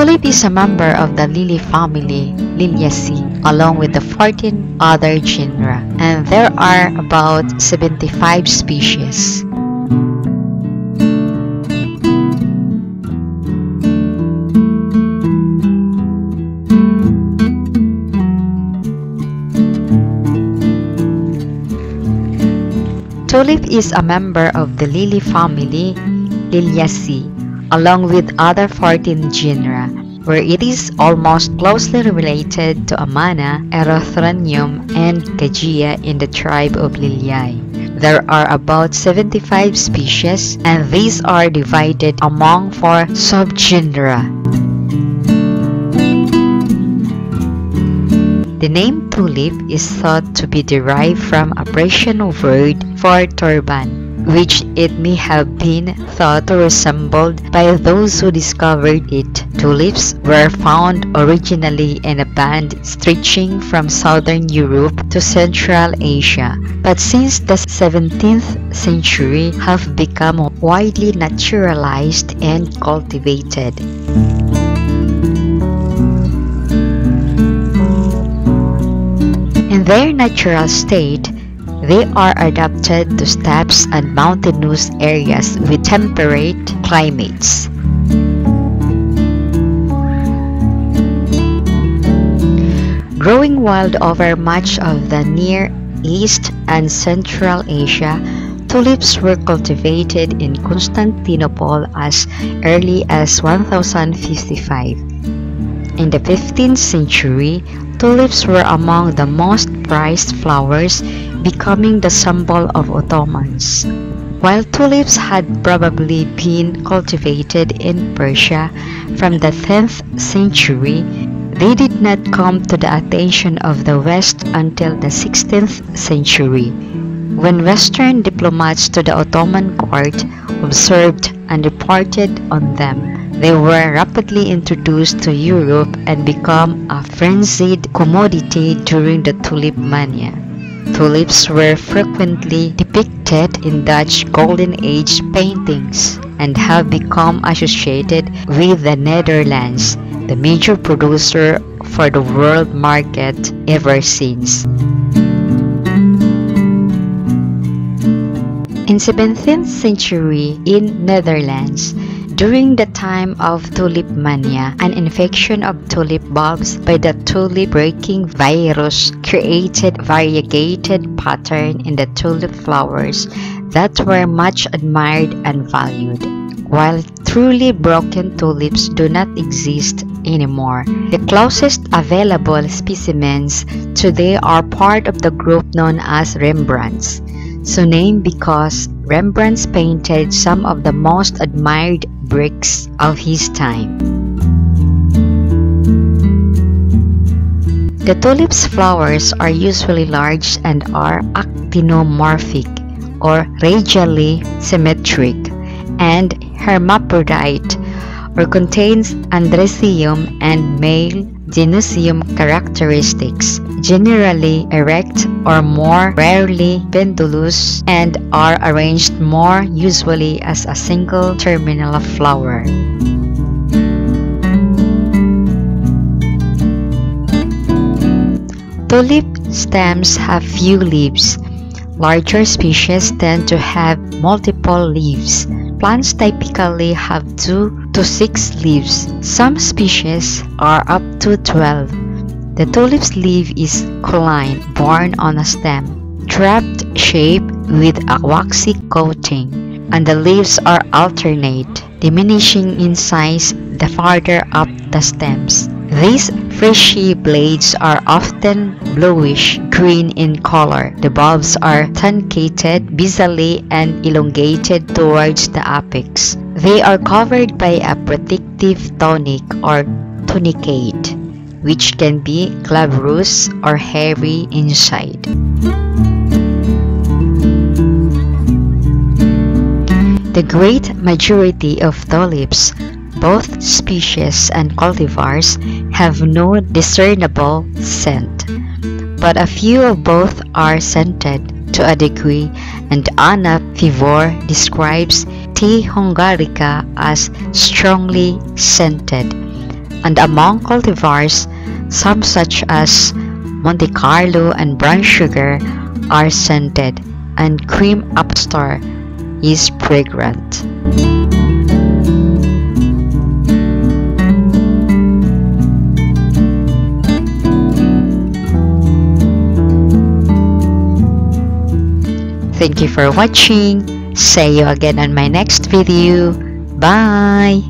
tulip is a member of the lily family Liliaceae along with the 14 other genera and there are about 75 species. Tulip is a member of the lily family Liliaceae along with other 14 genera, where it is almost closely related to Amana, Erythronium, and Gagea in the tribe of Lilieae. There are about 75 species and these are divided among four subgenera. The name tulip is thought to be derived from a Persian word for turban, which it may have been thought to resemble by those who discovered it. Tulips were found originally in a band stretching from southern Europe to Central Asia, but since the 17th century have become widely naturalized and cultivated. In their natural state, they are adapted to steppes and mountainous areas with temperate climates. Growing wild over much of the Near East and Central Asia, tulips were cultivated in Constantinople as early as 1055. In the 15th century, Tulips were among the most prized flowers, becoming the symbol of Ottomans. While tulips had probably been cultivated in Persia from the 10th century, they did not come to the attention of the West until the 16th century, when Western diplomats to the Ottoman court observed and reported on them. They were rapidly introduced to Europe and become a frenzied commodity during the tulip mania. Tulips were frequently depicted in Dutch Golden Age paintings and have become associated with the Netherlands, the major producer for the world market ever since. In 17th century in Netherlands, during the time of tulip mania, an infection of tulip bulbs by the tulip breaking virus created variegated pattern in the tulip flowers that were much admired and valued. While truly broken tulips do not exist anymore, the closest available specimens today are part of the group known as Rembrandts, so named because Rembrandts painted some of the most admired bricks of his time. The tulip's flowers are usually large and are actinomorphic or radially symmetric and hermaphrodite or contains androecium and male gynecium characteristics, generally erect or more rarely pendulous and are arranged more usually as a single terminal flower. Tulip stems have few leaves. Larger species tend to have multiple leaves. Plants typically have 2 to 6 leaves. Some species are up to 12. The tulip's leaf is cauline, borne on a stem, trapped shape with a waxy coating, and the leaves are alternate, diminishing in size the farther up the stems. These fleshy blades are often bluish-green in color. The bulbs are truncated, basally, and elongated towards the apex. They are covered by a protective tunic or tunicate, which can be glabrous or hairy inside. The great majority of tulips both species and cultivars have no discernible scent, but a few of both are scented to a degree and Anna Pavord describes T. hungarica as strongly scented. And among cultivars, some such as Monte Carlo and brown sugar are scented, and cream upstar is fragrant. Thank you for watching. See you again on my next video. Bye!